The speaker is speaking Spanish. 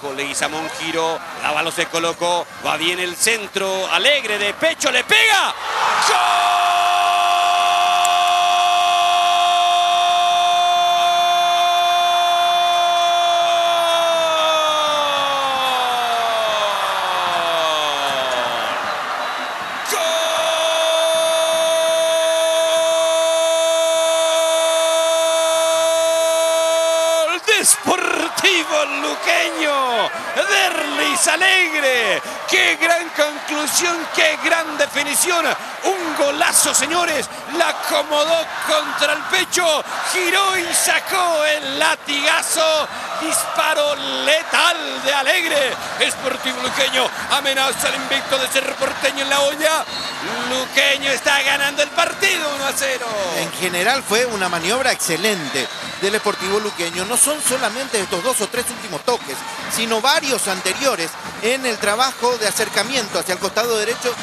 abajo, Leguizamón giro, balón se colocó, va bien el centro, alegre de pecho, le pega. Sportivo Luqueño, Derlis Alegre, qué gran conclusión, qué gran definición, un golazo señores, la acomodó contra el pecho, giró y sacó el latigazo, disparo letal Alegre, Sportivo Luqueño amenaza el invicto de ser porteño en la olla, Luqueño está ganando el partido 1 a 0. En general fue una maniobra excelente del Esportivo Luqueño. No son solamente estos dos o tres últimos toques, sino varios anteriores en el trabajo de acercamiento hacia el costado derecho